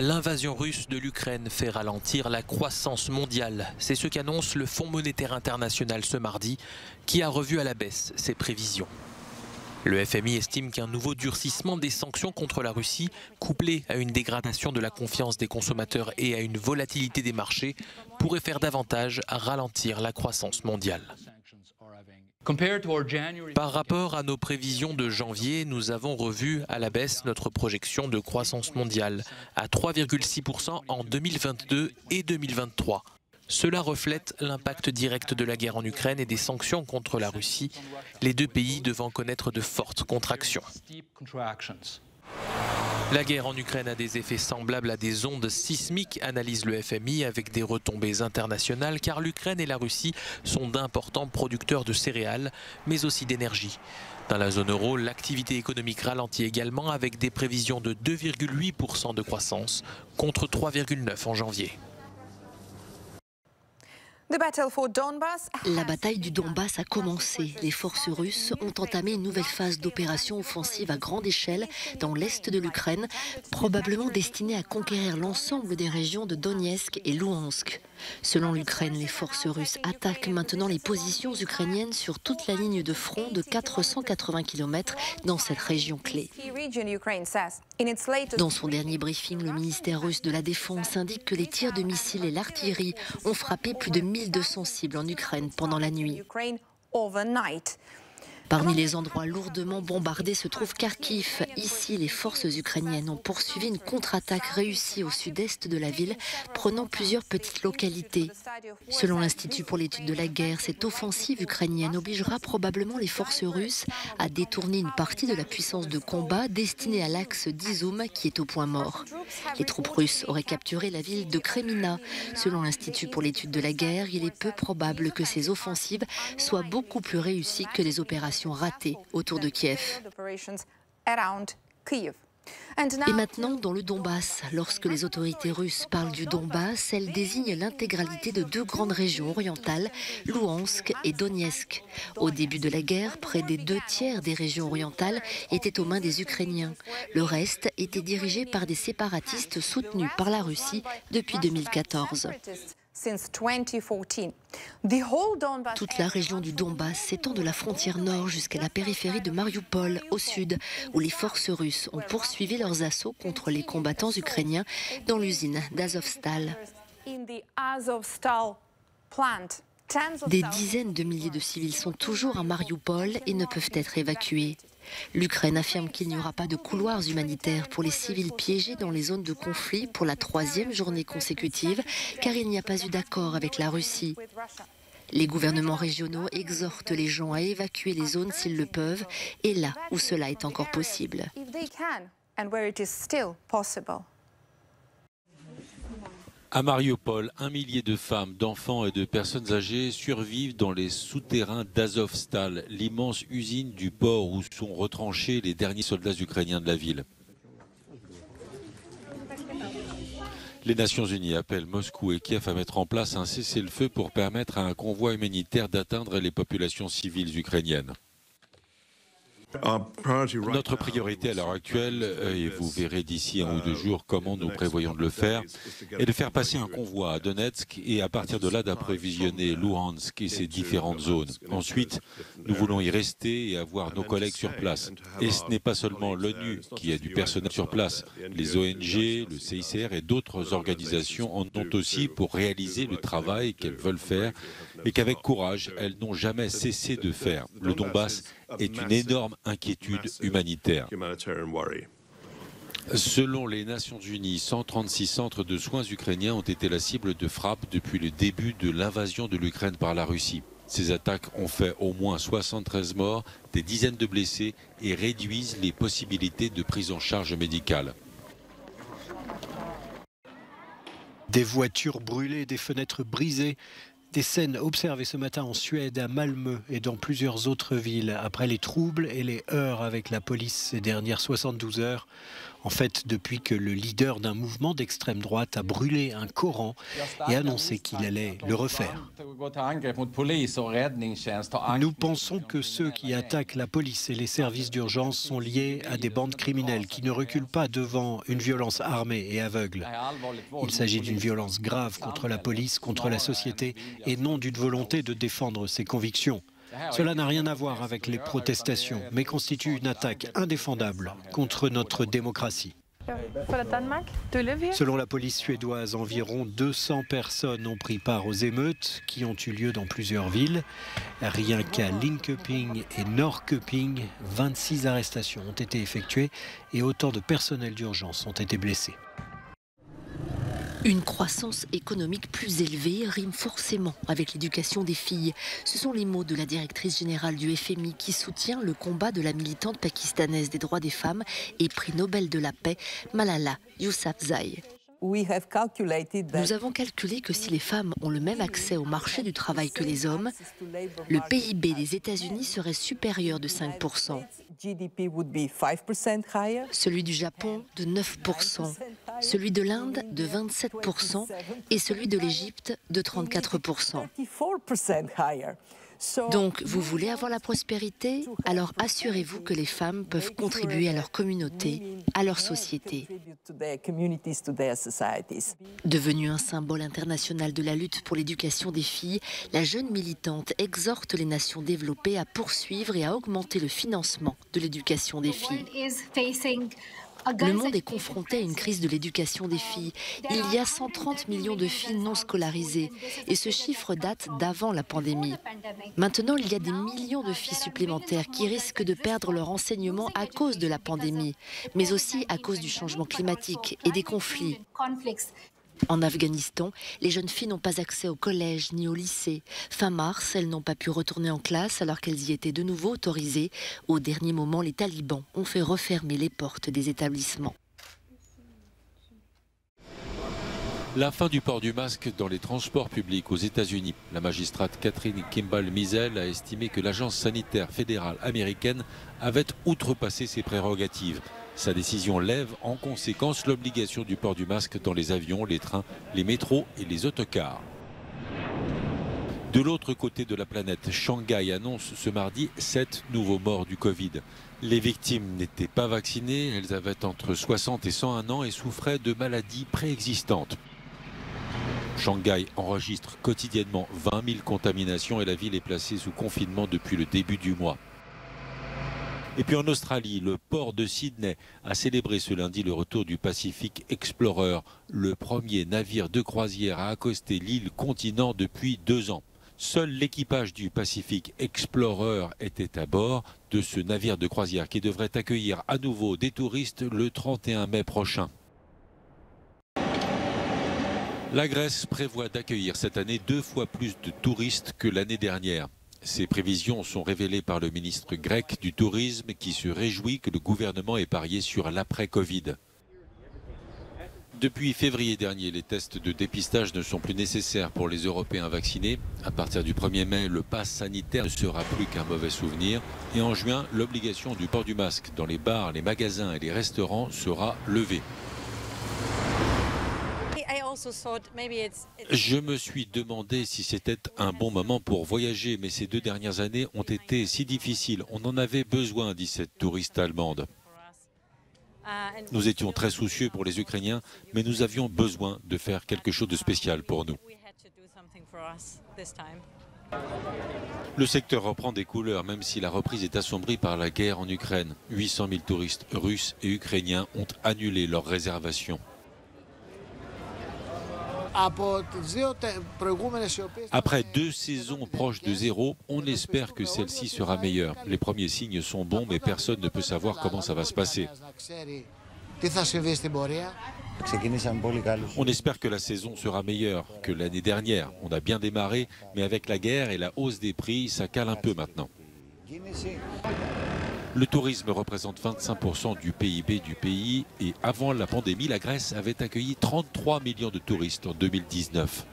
L'invasion russe de l'Ukraine fait ralentir la croissance mondiale. C'est ce qu'annonce le Fonds monétaire international ce mardi, qui a revu à la baisse ses prévisions. Le FMI estime qu'un nouveau durcissement des sanctions contre la Russie, couplé à une dégradation de la confiance des consommateurs et à une volatilité des marchés, pourrait faire davantage ralentir la croissance mondiale. Par rapport à nos prévisions de janvier, nous avons revu à la baisse notre projection de croissance mondiale à 3,6% en 2022 et 2023. Cela reflète l'impact direct de la guerre en Ukraine et des sanctions contre la Russie, les deux pays devant connaître de fortes contractions. La guerre en Ukraine a des effets semblables à des ondes sismiques, analyse le FMI, avec des retombées internationales, car l'Ukraine et la Russie sont d'importants producteurs de céréales, mais aussi d'énergie. Dans la zone euro, l'activité économique ralentit également avec des prévisions de 2,8% de croissance contre 3,9% en janvier. La bataille du Donbass a commencé. Les forces russes ont entamé une nouvelle phase d'opération offensive à grande échelle dans l'est de l'Ukraine, probablement destinée à conquérir l'ensemble des régions de Donetsk et Luhansk. Selon l'Ukraine, les forces russes attaquent maintenant les positions ukrainiennes sur toute la ligne de front de 480 km dans cette région clé. Dans son dernier briefing, le ministère russe de la Défense indique que les tirs de missiles et l'artillerie ont frappé plus de 1200 cibles en Ukraine pendant la nuit. Parmi les endroits lourdement bombardés se trouve Kharkiv. Ici, les forces ukrainiennes ont poursuivi une contre-attaque réussie au sud-est de la ville, prenant plusieurs petites localités. Selon l'Institut pour l'étude de la guerre, cette offensive ukrainienne obligera probablement les forces russes à détourner une partie de la puissance de combat destinée à l'axe d'Izoum qui est au point mort. Les troupes russes auraient capturé la ville de Kremina. Selon l'Institut pour l'étude de la guerre, il est peu probable que ces offensives soient beaucoup plus réussies que les opérations ratée autour de Kiev. Et maintenant, dans le Donbass, lorsque les autorités russes parlent du Donbass, elles désignent l'intégralité de deux grandes régions orientales, Louhansk et Donetsk. Au début de la guerre, près des deux tiers des régions orientales étaient aux mains des Ukrainiens. Le reste était dirigé par des séparatistes soutenus par la Russie depuis 2014. Toute la région du Donbass s'étend de la frontière nord jusqu'à la périphérie de Mariupol, au sud, où les forces russes ont poursuivi leurs assauts contre les combattants ukrainiens dans l'usine d'Azovstal. Des dizaines de milliers de civils sont toujours à Mariupol et ne peuvent être évacués. L'Ukraine affirme qu'il n'y aura pas de couloirs humanitaires pour les civils piégés dans les zones de conflit pour la troisième journée consécutive, car il n'y a pas eu d'accord avec la Russie. Les gouvernements régionaux exhortent les gens à évacuer les zones s'ils le peuvent, et là où cela est encore possible. À Mariupol, un millier de femmes, d'enfants et de personnes âgées survivent dans les souterrains d'Azovstal, l'immense usine du port où sont retranchés les derniers soldats ukrainiens de la ville. Les Nations Unies appellent Moscou et Kiev à mettre en place un cessez-le-feu pour permettre à un convoi humanitaire d'atteindre les populations civiles ukrainiennes. Notre priorité à l'heure actuelle, euh, et vous verrez d'ici un ou deux jours comment nous prévoyons de le faire, est de faire passer un convoi à Donetsk et à partir de là d'approvisionner Luhansk et ses différentes zones. Ensuite, nous voulons y rester et avoir nos collègues sur place. Et ce n'est pas seulement l'ONU qui a du personnel sur place. Les ONG, le CICR et d'autres organisations en ont aussi pour réaliser le travail qu'elles veulent faire et qu'avec courage, elles n'ont jamais cessé de faire. Le Donbass est une énorme inquiétude humanitaire. Selon les Nations Unies, 136 centres de soins ukrainiens ont été la cible de frappes depuis le début de l'invasion de l'Ukraine par la Russie. Ces attaques ont fait au moins 73 morts, des dizaines de blessés et réduisent les possibilités de prise en charge médicale. Des voitures brûlées, des fenêtres brisées, des scènes observées ce matin en Suède, à Malmö et dans plusieurs autres villes. Après les troubles et les heurts avec la police ces dernières 72 heures, En fait, depuis que le leader d'un mouvement d'extrême droite a brûlé un Coran et annoncé qu'il allait le refaire. Nous pensons que ceux qui attaquent la police et les services d'urgence sont liés à des bandes criminelles qui ne reculent pas devant une violence armée et aveugle. Il s'agit d'une violence grave contre la police, contre la société et non d'une volonté de défendre ses convictions. Cela n'a rien à voir avec les protestations, mais constitue une attaque indéfendable contre notre démocratie. Selon la police suédoise, environ 200 personnes ont pris part aux émeutes qui ont eu lieu dans plusieurs villes. Rien qu'à Linköping et Norrköping, 26 arrestations ont été effectuées et autant de personnels d'urgence ont été blessés. Une croissance économique plus élevée rime forcément avec l'éducation des filles. Ce sont les mots de la directrice générale du FMI qui soutient le combat de la militante pakistanaise des droits des femmes et prix Nobel de la paix, Malala Yousafzai. Nous avons calculé que si les femmes ont le même accès au marché du travail que les hommes, le PIB des États-Unis serait supérieur de 5%, celui du Japon de 9%, celui de l'Inde de 27% et celui de l'Égypte de 34%. Donc, vous voulez avoir la prospérité? Alors assurez-vous que les femmes peuvent contribuer à leur communauté, à leur société. Devenue un symbole international de la lutte pour l'éducation des filles, la jeune militante exhorte les nations développées à poursuivre et à augmenter le financement de l'éducation des filles. Le monde est confronté à une crise de l'éducation des filles. Il y a 130 millions de filles non scolarisées et ce chiffre date d'avant la pandémie. Maintenant, il y a des millions de filles supplémentaires qui risquent de perdre leur enseignement à cause de la pandémie, mais aussi à cause du changement climatique et des conflits. En Afghanistan, les jeunes filles n'ont pas accès au collège ni au lycée. Fin mars, elles n'ont pas pu retourner en classe alors qu'elles y étaient de nouveau autorisées. Au dernier moment, les talibans ont fait refermer les portes des établissements. La fin du port du masque dans les transports publics aux États-Unis. La magistrate Catherine Kimball Misel a estimé que l'agence sanitaire fédérale américaine avait outrepassé ses prérogatives. Sa décision lève en conséquence l'obligation du port du masque dans les avions, les trains, les métros et les autocars. De l'autre côté de la planète, Shanghai annonce ce mardi 7 nouveaux morts du Covid. Les victimes n'étaient pas vaccinées, elles avaient entre 60 et 101 ans et souffraient de maladies préexistantes. Shanghai enregistre quotidiennement 20 000 contaminations et la ville est placée sous confinement depuis le début du mois. Et puis en Australie, le port de Sydney a célébré ce lundi le retour du Pacific Explorer, le premier navire de croisière à accoster l'île continent depuis deux ans. Seul l'équipage du Pacific Explorer était à bord de ce navire de croisière qui devrait accueillir à nouveau des touristes le 31 mai prochain. La Grèce prévoit d'accueillir cette année deux fois plus de touristes que l'année dernière. Ces prévisions sont révélées par le ministre grec du Tourisme qui se réjouit que le gouvernement ait parié sur l'après-Covid. Depuis février dernier, les tests de dépistage ne sont plus nécessaires pour les Européens vaccinés. À partir du 1er mai, le pass sanitaire ne sera plus qu'un mauvais souvenir. Et en juin, l'obligation du port du masque dans les bars, les magasins et les restaurants sera levée. Je me suis demandé si c'était un bon moment pour voyager, mais ces deux dernières années ont été si difficiles. On en avait besoin, dit cette touriste allemande. Nous étions très soucieux pour les Ukrainiens, mais nous avions besoin de faire quelque chose de spécial pour nous. Le secteur reprend des couleurs, même si la reprise est assombrie par la guerre en Ukraine. 800 000 touristes russes et ukrainiens ont annulé leurs réservations. Après deux saisons proches de zéro, on espère que celle-ci sera meilleure. Les premiers signes sont bons, mais personne ne peut savoir comment ça va se passer. On espère que la saison sera meilleure que l'année dernière. On a bien démarré, mais avec la guerre et la hausse des prix, ça cale un peu maintenant. Le tourisme représente 25% du PIB du pays et avant la pandémie, la Grèce avait accueilli 33 millions de touristes en 2019.